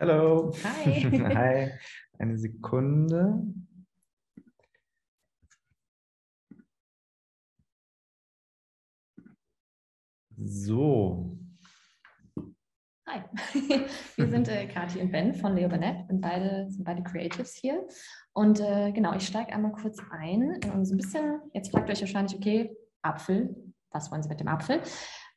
Hallo. Hi. Hi. Eine Sekunde. So. Hi. Wir sind äh, Kathi und Ben von Leo Burnett. Bin beide, sind beide Creatives hier. Und äh, genau, ich steige einmal kurz ein in uns ein bisschen. Jetzt fragt ihr euch wahrscheinlich, okay, Apfel, was wollen Sie mit dem Apfel?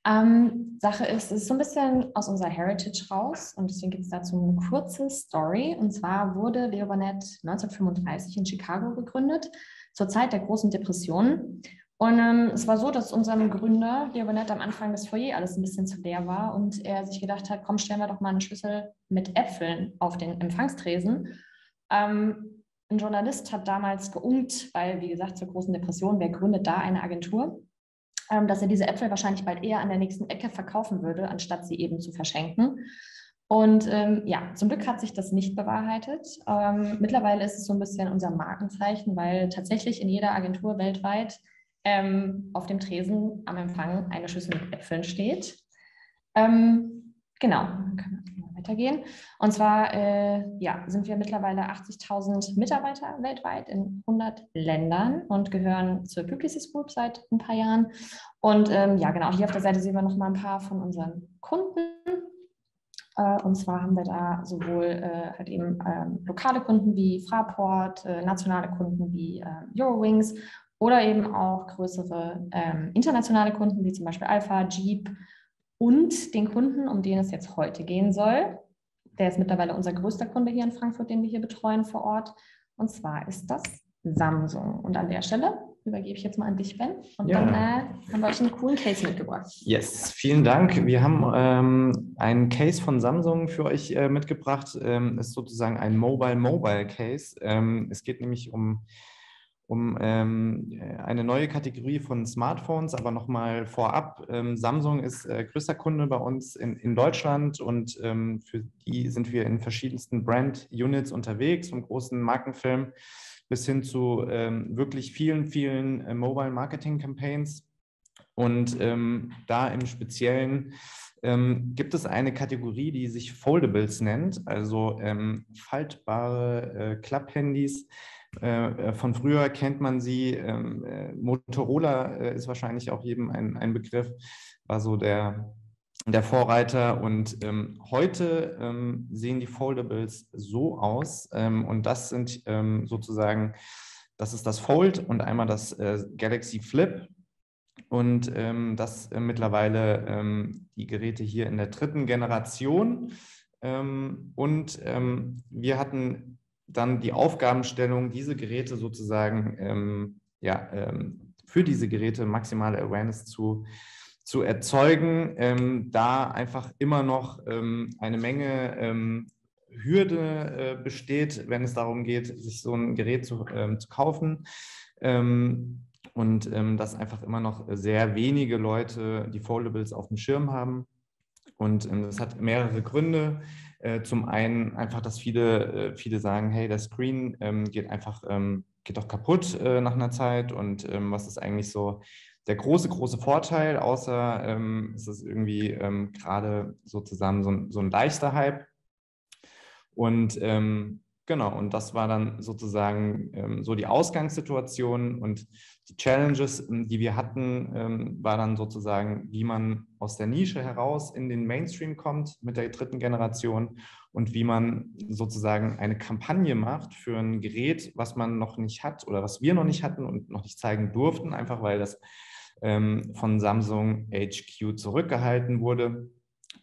Ähm, Sache ist, es ist so ein bisschen aus unserer Heritage raus und deswegen gibt es dazu eine kurze Story. Und zwar wurde Leo Burnett 1935 in Chicago gegründet, zur Zeit der großen Depression. Und ähm, es war so, dass unserem Gründer, Leo Burnett, am Anfang des Foyer alles ein bisschen zu leer war und er sich gedacht hat, komm, stellen wir doch mal eine Schüssel mit Äpfeln auf den Empfangstresen. Ähm, ein Journalist hat damals geungt, weil, wie gesagt, zur großen Depression, wer gründet da eine Agentur? Ähm, dass er diese Äpfel wahrscheinlich bald eher an der nächsten Ecke verkaufen würde, anstatt sie eben zu verschenken. Und ähm, ja, zum Glück hat sich das nicht bewahrheitet. Ähm, mittlerweile ist es so ein bisschen unser Markenzeichen, weil tatsächlich in jeder Agentur weltweit ähm, auf dem Tresen am Empfang eine Schüssel mit Äpfeln steht. Ähm, genau, weitergehen. Und zwar äh, ja, sind wir mittlerweile 80.000 Mitarbeiter weltweit in 100 Ländern und gehören zur Publicis Group seit ein paar Jahren. Und ähm, ja, genau, hier auf der Seite sehen wir noch mal ein paar von unseren Kunden. Äh, und zwar haben wir da sowohl äh, halt eben ähm, lokale Kunden wie Fraport, äh, nationale Kunden wie äh, Eurowings oder eben auch größere ähm, internationale Kunden wie zum Beispiel Alpha, Jeep und den Kunden, um den es jetzt heute gehen soll. Der ist mittlerweile unser größter Kunde hier in Frankfurt, den wir hier betreuen vor Ort. Und zwar ist das Samsung. Und an der Stelle übergebe ich jetzt mal an dich, Ben. Und ja. dann äh, haben wir euch einen coolen Case mitgebracht. Yes, vielen Dank. Wir haben ähm, einen Case von Samsung für euch äh, mitgebracht. Ähm, ist sozusagen ein Mobile-Mobile-Case. Ähm, es geht nämlich um um ähm, eine neue Kategorie von Smartphones, aber nochmal vorab. Ähm, Samsung ist äh, größter Kunde bei uns in, in Deutschland und ähm, für die sind wir in verschiedensten Brand-Units unterwegs, vom großen Markenfilm bis hin zu ähm, wirklich vielen, vielen äh, Mobile-Marketing-Campaigns. Und ähm, da im Speziellen ähm, gibt es eine Kategorie, die sich Foldables nennt, also faltbare äh, Klapphandys, äh, äh, von früher kennt man sie. Ähm, äh, Motorola ist wahrscheinlich auch jedem ein, ein Begriff, war so der, der Vorreiter. Und ähm, heute ähm, sehen die Foldables so aus. Ähm, und das sind ähm, sozusagen, das ist das Fold und einmal das äh, Galaxy Flip. Und ähm, das äh, mittlerweile die Geräte hier in der dritten Generation. und wir hatten dann die Aufgabenstellung, diese Geräte sozusagen ähm, ja, ähm, für diese Geräte maximale Awareness zu, zu erzeugen, ähm, da einfach immer noch ähm, eine Menge ähm, Hürde äh, besteht, wenn es darum geht, sich so ein Gerät zu, ähm, zu kaufen. und dass einfach immer noch sehr wenige Leute die Foldables auf dem Schirm haben. Und das hat mehrere Gründe. Äh, zum einen einfach, dass viele, äh, viele sagen, hey, der Screen ähm, geht einfach, ähm, geht doch kaputt äh, nach einer Zeit und ähm, was ist eigentlich so der große, große Vorteil, außer ähm, es ist irgendwie ähm, gerade sozusagen so ein, so ein leichter Hype. Und ähm, Genau, und das war dann sozusagen ähm, so die Ausgangssituation und die Challenges, ähm, die wir hatten, ähm, war dann sozusagen, wie man aus der Nische heraus in den Mainstream kommt mit der dritten Generation und wie man sozusagen eine Kampagne macht für ein Gerät, was man noch nicht hat oder was wir noch nicht hatten und noch nicht zeigen durften, einfach weil das ähm, von Samsung HQ zurückgehalten wurde.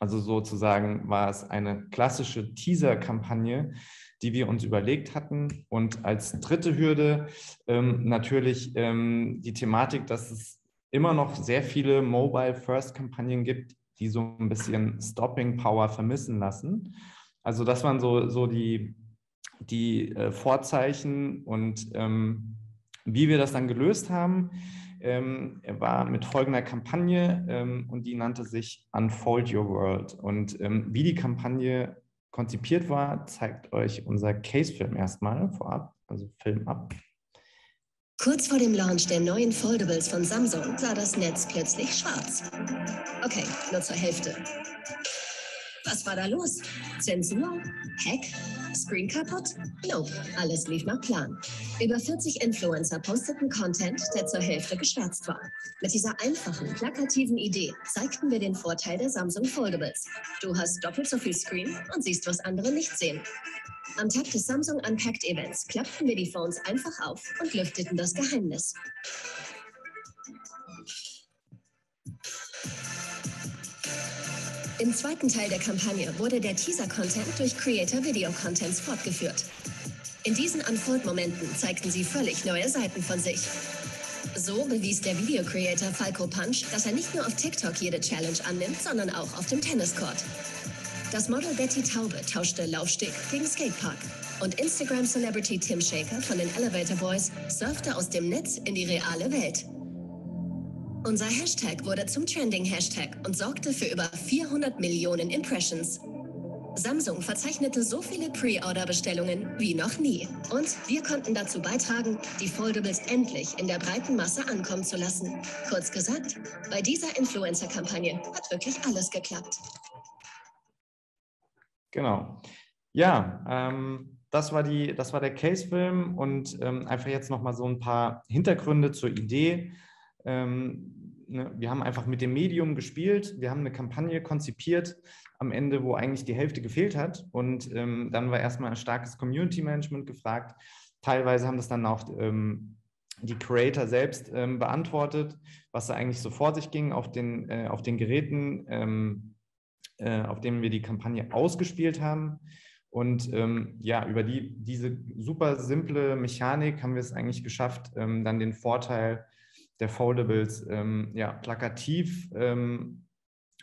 Also sozusagen war es eine klassische Teaser-Kampagne, die wir uns überlegt hatten. Und als dritte Hürde ähm, natürlich ähm, die Thematik, dass es immer noch sehr viele Mobile-First-Kampagnen gibt, die so ein bisschen Stopping-Power vermissen lassen. Also das waren so, so die, die äh, Vorzeichen und ähm, wie wir das dann gelöst haben, ähm, war mit folgender Kampagne ähm, und die nannte sich Unfold Your World. Und ähm, wie die Kampagne konzipiert war, zeigt euch unser Case-Film erstmal vorab, also Film ab. Kurz vor dem Launch der neuen Foldables von Samsung sah das Netz plötzlich schwarz. Okay, nur zur Hälfte. Was war da los? Zensur? Hack? Screen kaputt? Nope, alles lief nach Plan. Über 40 Influencer posteten Content, der zur Hälfte geschwärzt war. Mit dieser einfachen, plakativen Idee zeigten wir den Vorteil der Samsung Foldables. Du hast doppelt so viel Screen und siehst, was andere nicht sehen. Am Tag des Samsung Unpacked Events klappten wir die Phones einfach auf und lüfteten das Geheimnis. Im zweiten Teil der Kampagne wurde der Teaser-Content durch Creator-Video-Contents fortgeführt. In diesen Unfold-Momenten zeigten sie völlig neue Seiten von sich. So bewies der Video-Creator Falco Punch, dass er nicht nur auf TikTok jede Challenge annimmt, sondern auch auf dem Tenniscourt. Das Model Betty Taube tauschte Laufsteg gegen Skatepark. Und Instagram-Celebrity Tim Shaker von den Elevator Boys surfte aus dem Netz in die reale Welt. Unser Hashtag wurde zum Trending-Hashtag und sorgte für über 400 Millionen Impressions. Samsung verzeichnete so viele Pre-Order-Bestellungen wie noch nie. Und wir konnten dazu beitragen, die Foldables endlich in der breiten Masse ankommen zu lassen. Kurz gesagt, bei dieser Influencer-Kampagne hat wirklich alles geklappt. Genau. Ja, ähm, das war, die, das war der Case-Film und ähm, einfach jetzt nochmal so ein paar Hintergründe zur Idee. Ähm, ne, wir haben einfach mit dem Medium gespielt, wir haben eine Kampagne konzipiert am Ende, wo eigentlich die Hälfte gefehlt hat. Und ähm, dann war erstmal ein starkes Community Management gefragt. Teilweise haben das dann auch ähm, die Creator selbst ähm, beantwortet, was da eigentlich so vor sich ging auf den, äh, auf den Geräten, ähm, äh, auf denen wir die Kampagne ausgespielt haben. Und ähm, ja, über die, diese super simple Mechanik haben wir es eigentlich geschafft, ähm, dann den Vorteil der Foldables ähm, ja, plakativ ähm,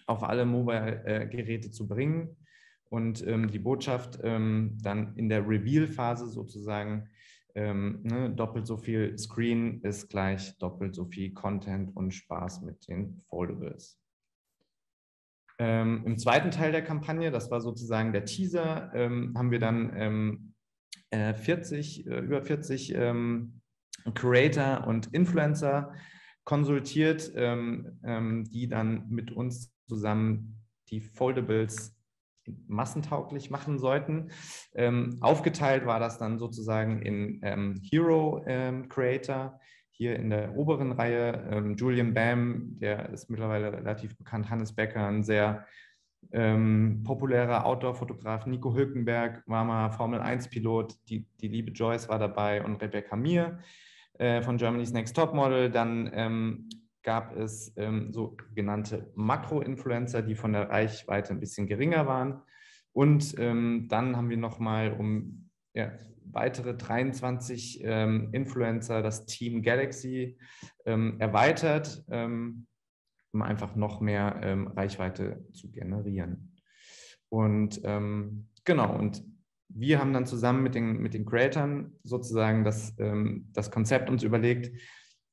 auf alle Mobile-Geräte zu bringen und ähm, die Botschaft ähm, dann in der Reveal-Phase sozusagen ähm, ne, doppelt so viel Screen ist gleich doppelt so viel Content und Spaß mit den Foldables. Ähm, Im zweiten Teil der Kampagne, das war sozusagen der Teaser, haben wir dann äh, 40, äh, über 40 Creator und Influencer konsultiert, ähm, ähm, die dann mit uns zusammen die Foldables massentauglich machen sollten. Ähm, aufgeteilt war das dann sozusagen in ähm, Hero ähm, Creator, hier in der oberen Reihe ähm, Julian Bam, der ist mittlerweile relativ bekannt, Hannes Becker, ein sehr ähm, populärer Outdoor-Fotograf Nico Hülkenberg war mal Formel-1-Pilot, die, die liebe Joyce war dabei und Rebecca Mir. Äh, von Germany's Next Top Model. Dann ähm, gab es ähm, sogenannte Makro-Influencer, die von der Reichweite ein bisschen geringer waren. Und ähm, dann haben wir nochmal um ja, weitere 23 ähm, Influencer das Team Galaxy ähm, erweitert, ähm, um einfach noch mehr Reichweite zu generieren. Und genau, und wir haben dann zusammen mit den, mit den Creatern sozusagen das, ähm, das Konzept uns überlegt,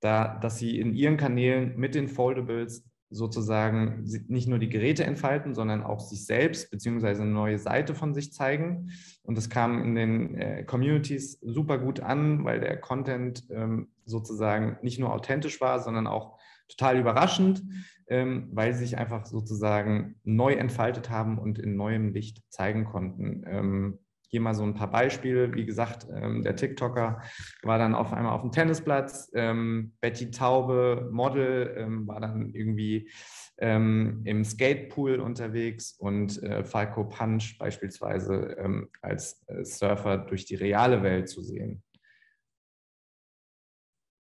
da, dass sie in ihren Kanälen mit den Foldables sozusagen nicht nur die Geräte entfalten, sondern auch sich selbst beziehungsweise eine neue Seite von sich zeigen. Und das kam in den äh, Communities super gut an, weil der Content ähm, sozusagen nicht nur authentisch war, sondern auch total überraschend, ähm, weil sie sich einfach sozusagen neu entfaltet haben und in neuem Licht zeigen konnten. Ähm, hier mal so ein paar Beispiele. Wie gesagt, ähm, der TikToker war dann auf einmal auf dem Tennisplatz. Ähm, Betty Taube, Model, ähm, war dann irgendwie ähm, im Skatepool unterwegs und äh, Falco Punch beispielsweise ähm, als äh, Surfer durch die reale Welt zu sehen.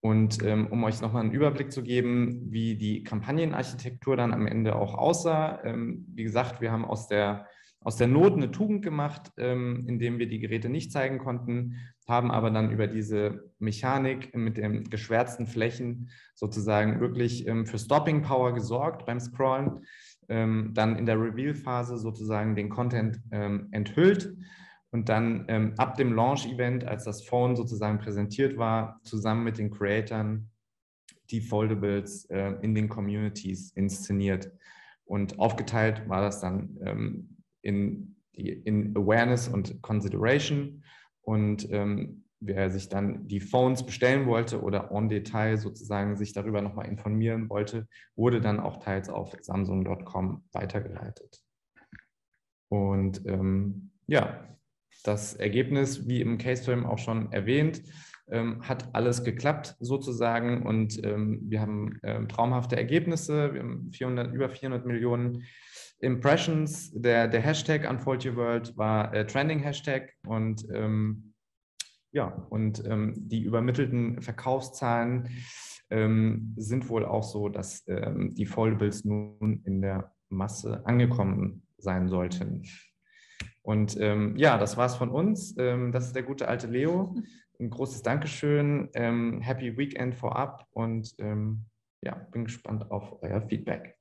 Und ähm, um euch nochmal einen Überblick zu geben, wie die Kampagnenarchitektur dann am Ende auch aussah. wie gesagt, wir haben aus der aus der Not eine Tugend gemacht, ähm, indem wir die Geräte nicht zeigen konnten, haben aber dann über diese Mechanik mit den geschwärzten Flächen sozusagen wirklich ähm, für Stopping Power gesorgt beim Scrollen, ähm, dann in der Reveal-Phase sozusagen den Content ähm, enthüllt und dann ähm, ab dem Launch-Event, als das Phone sozusagen präsentiert war, zusammen mit den Creatoren die Foldables äh, in den Communities inszeniert. Und aufgeteilt war das dann ähm, in, die, in Awareness und Consideration. Und ähm, wer sich dann die Phones bestellen wollte oder on Detail sozusagen sich darüber nochmal informieren wollte, wurde dann auch teils auf samsung.com weitergeleitet. Und ähm, ja, das Ergebnis, wie im Case-Film auch schon erwähnt, ähm, hat alles geklappt sozusagen und ähm, wir haben ähm, traumhafte Ergebnisse. Wir haben 400, über 400 Millionen Impressions. Der, der Hashtag Unfold Your World war äh, Trending Hashtag und ähm, ja, und ähm, die übermittelten Verkaufszahlen ähm, sind wohl auch so, dass die Foldables nun in der Masse angekommen sein sollten. Und ähm, ja, das war's von uns. Ähm, das ist der gute alte Leo. Ein großes Dankeschön. Ähm, happy Weekend vorab und ähm, ja, bin gespannt auf euer Feedback.